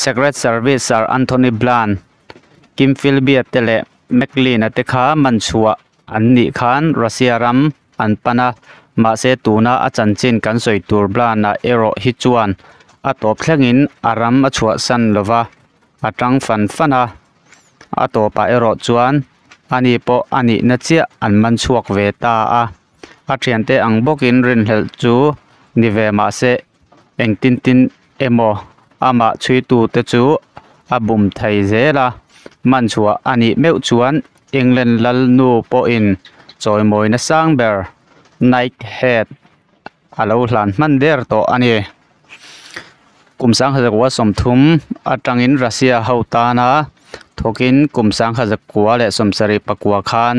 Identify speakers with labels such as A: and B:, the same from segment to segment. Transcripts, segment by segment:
A: secret service sir anthony blan kim philbia tele mclean ate kha, manchua anni khan, russia ram anpana ma se tuna achan chin, kan soi tur blan na, ero hi chuan a top thlengin aram a chua san lova, atang fan fana a topa ero chuan, ani po ani na chia, an man chuak ve ta a a thiante ang bokin rin hel chu, ni ve ma se, eng tin tin, emo ama chui tu te chu abum bum thai zela man chua ani meu chuan, england lal nu po in. Choi moi na sang ber. Night head alo hlan man der to ani kum sang hazak wa som thum. Atangin russia hautana thokin kum sang hazak kwa le som sari pakwa khan.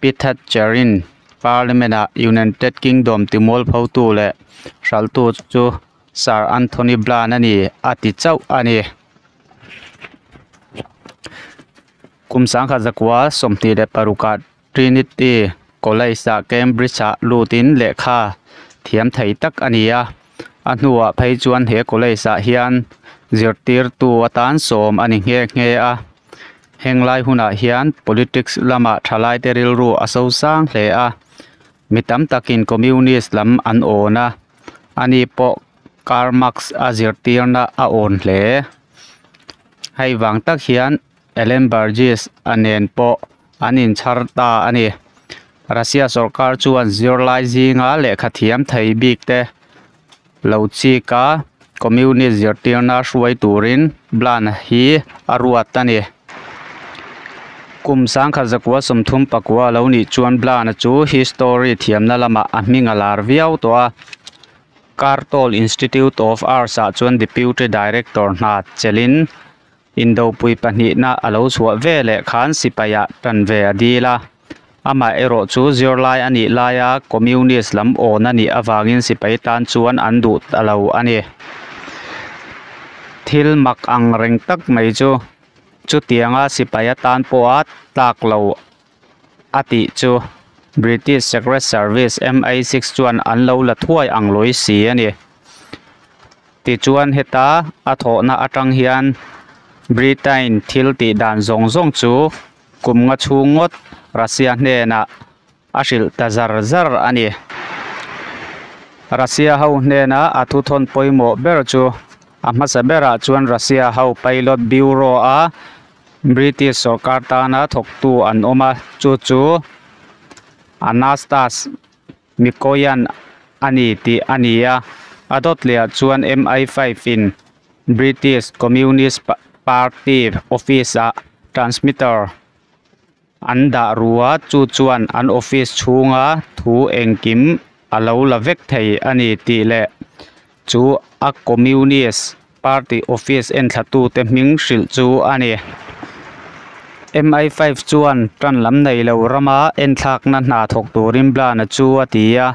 A: Pithat charin. Parliament united kingdom timol phautu le. Shaltu chu ซาร์อันโทนีบลานันนี่อาติเจ้าอันนี้คุมสังขจักว่าสมทีเดปารุกาทรินิตี้ก็เลยจากเคมบริดจ์ลูตินเลขาเทียมไทยตักอันนี้อันหัวไปจวนเหก็เลยจากเฮียนจอรตีร์ตัวตันสมอันนี้เงี้ยเงี้ยแห่งไลหุนาเฮียน politics ลำมาทลายเตริลรูอาศูนย์สร้างเลอะมีตั้มตะกินคอมมิวนิสต์ลำอันโอนะอันนี้ปก Karl Marx a zirtirna a on hle. Hei wang tak hian Ellen Burgess anen po anin charta ani Russia sarkar chuan zirlai zinga lekha thiam thei bik te. Lo chi ka communist zirtirna hruai turin blan hi aruat ani kum sang kha zakwa somthum pakwa lo ni chuan blan chu history thiamna lama a hminga lar viau to a Kartol Institute of Arts a chuan deputy director na chelin, indo pui pahnih na alo suwa ve le khan sipaya tan ve adila. Ama ero chu zirlai ani laya communist lam on ani awangin sipai tan chuan an du alo ani. Thil mak ang reng tak mai chu chu tianga sipaya tan po a tak lo ati chu. British Secret Service MI6 chuan an lo la thuai ang loi si ani. Ti chuan heta a tho na atang hian Britain thil ti dan zong zong chu, kum nga chungot Russia hne na ashil tazar zar ani. Russia ho hne na athu thon poimo ber chu amma sabera chuan Russia ho pilot bureau a British sarkar ta na thok tu an oma chu chu. Anastas Mikoyan ani ti ania adot le chuan MI5 in British Communist Party office a transmitter an da ruwa chu chuan an office chhunga thu engkim alo la vek thei ani ti le chu a communist party office en thatu te hming hril chu ani MI5 chuan tran lam nei lo rama en thak na hna thok turin bla na chu à atia à.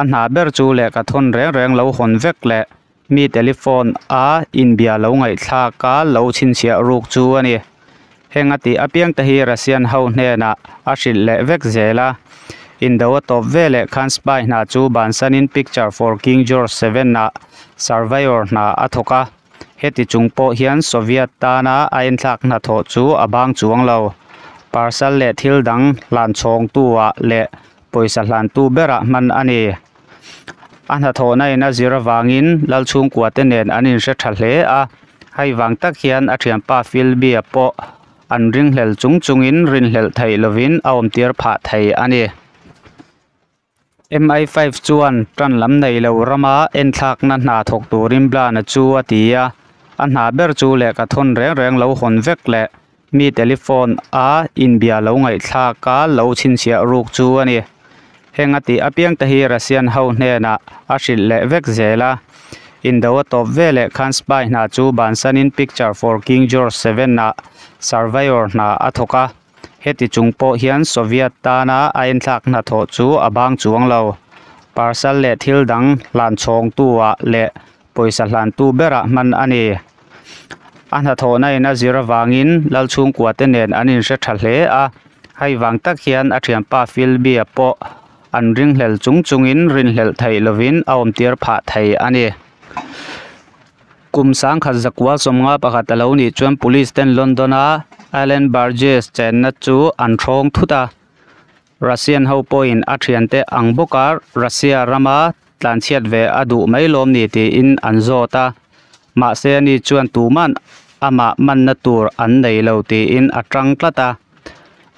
A: a hna ber chu le ka thon reng reng lo hon vek le mi telephone a inbia lo ngai thla ka lo chin sia ruk chu à ani henga ti apiang ta hi russian ho hne na a shil le vek zela in do top vele khan spy na chu ban sanin picture for king george 7 na survivor na athoka heti chungpo hian soviet tana a in thlak na tho chu abang chuang lo. Parcel le thil dang lan chhong tu ah wa le poisa hlan tu bera man ani. An ha tho na ina zira wangin lal chung kwa te nen anin hre tha a. Hai wang tak hian a thiam pa fil bi a po an ring hlel chung chungin rin hlel thei lovin awm tir pha thei ani. MI5 chuan tran lam nei lo rama, en thlak na hna thok turin bla na chu atia an hna ber chu le ka thon reng reng lo hon vek le, mi telephone a in bia lo ngai thla ka lo chin sia ruk chu ani. Henga ti apiang ta hi russian ho hne na a hril le vek zela in do top lệ khan spy na chu ban sanin picture for king george 7 na surveyor na athoka heti chungpo hian soviet ta na a in thlak na tho chu abang chuang lo. Parcel le thil dang lan chhong tu wa le poisa hlan tu bera man ani an ha tho na ina zira wangin lal chung kwa te an in hre tha hle a. Hai wang tak hian a thiam pa fil bi a po. An ring hlel chung chungin rin hlel thei lovin awm tir pha thei ani kum sang khat zakwa somnga pakhat alo ni chuan police ten à allen burgess chen na chu an thong thuta russian ho point a thian te ang boka russia rama tlan chiat ve adu mai lom ni ti in an zota ma se ni chuan tu man, ama man na tur an nei lo ti in atang tlata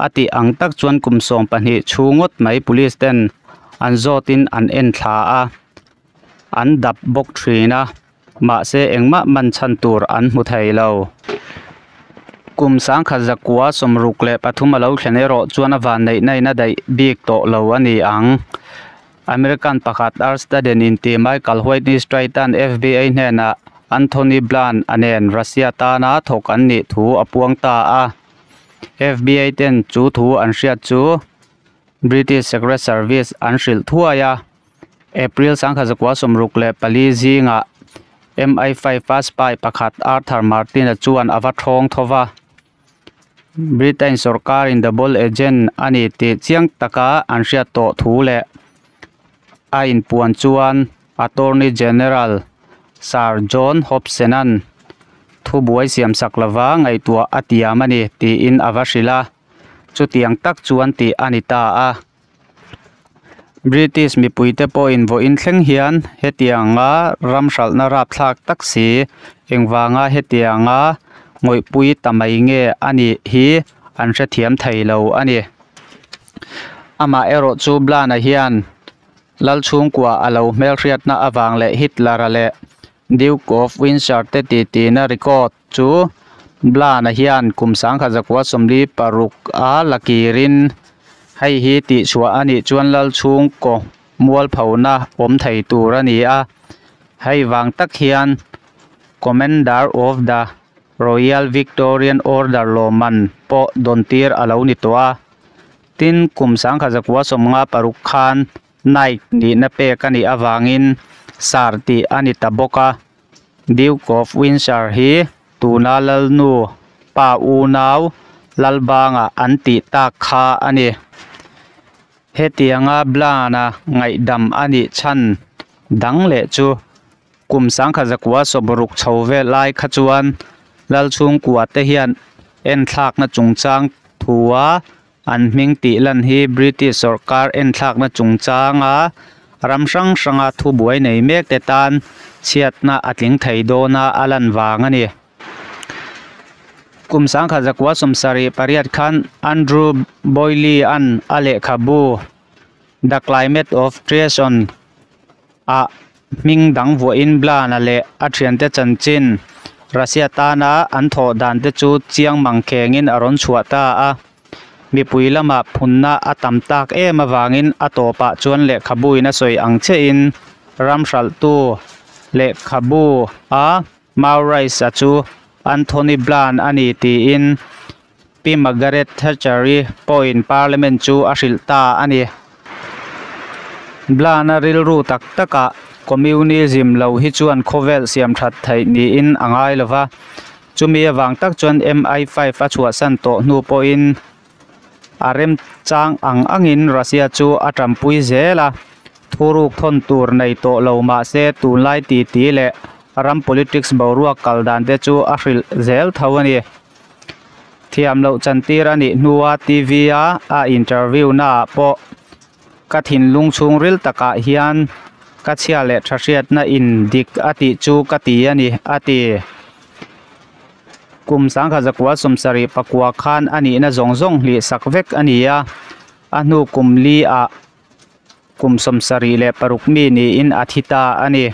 A: ati ang tak chuan kum som pahnih chhungot mai police ten, an zotin an en thla a. An dap bok thina ma se engma man chan tur an mu thei lo. Kum sang kha zakwa somruk le pathuma lo thlene ro chuan awan nei nei na dai bik to lo ani ang. American pakhat arsta den in ti Michael White ni straightan FBI hne na อันโทนีบลันอันเอนรัสเซียตานาถกอันนิถูอปวงตาอา FBI เนจูถูอันเชียจู British Secret Service อันสิลทั่วยา April สังขจักวาสมรุกเลปลีจีงะ MI5 Fast Spy ประคัดเธอร์มาร์ตินจวนอวัตทองทว่า Britain สรการ in the ball agent อันนี้ติเจียงตะกาอันเชียโตถูเลอินปวนจวน Attorney General Sir John Hobsonan thu buai siam saklawa ngai tua atiamani ti in avashila. Chu tiang tak chuan ti anita a. British mi puite po in vo in thleng hian hetianga ramshal na rap thlak taksi engwanga hetianga ngoi pui tamai nge ani hi, an ra thiam thailo ani. Ama ero chu blana hian, lal chung kwa alo mel riat na awang le hitler le. Duke of Windsor te ti ti na record chu blana hian kum sang kha zakwa somli paruk a lakirin hei hi ti chua ani chuan lal chung ko mual phauna om thei tur ani a. Hei wang tak hian commander of the Royal Victorian Order Loman po dontir alo ni toa tin kum sang kha zakwa somnga paruk khan nai ni na pe kani awangin sarti Anita Boka, Duke of Windsor hi tuna lalnu pa u naw lalbanga anti ta kha ani. Hetianga blana ngai dam ani chan dang le chu kum sang kha zakwa sobruk chhove lai kha chuan lal chung kuwa te hian en thlak na chungchang thuwa an hming ti lan hi british sarkar en thlak na chungchanga ram sang sanga thu buai nei mek te tan, chiat na atling thei do na alan wang ani. Kum sang kha zakwa somsari pariat khan, andrew boyle an, ale khabu the climate of creation. A ming dang vo in bla ale le te chanchin russia ta na an tho dan te chu, chiang mang khengin aron chuata a. mi pui lama phunna atam tak em awangin atopa chuan le khabui na soi ang che in ramshal tu le khabu a maurai sa chu Anthony Blan ani ti in pi Margaret Thatcher point parliament chu ashil ta ani Blan a ril ru tak taka communism lo hi chuan khovel siam that thai ni in angai lova chumi awang tak chuan MI5 a chhuah san to nu po in arem chang ang angin, Russia chu atampui zela thuruk thon tur nei to lo ma se tu lai ti ti le. Ram politics borua kaldan te chu a hril zel thawani thiam lo chantira ni nuwa tv a a interview na po. Kathin lungchung ril taka hian. Kachia le thasiat na in dik ati chu kati ani, ati. กุมสังขจักวะสมสริปกวาคานอันนี้นะจงจงหลีสักเวกอันนี้อันนูกุมลีอะกุมสมสริเลปรุกมีนี่อินอธิตาอันนี้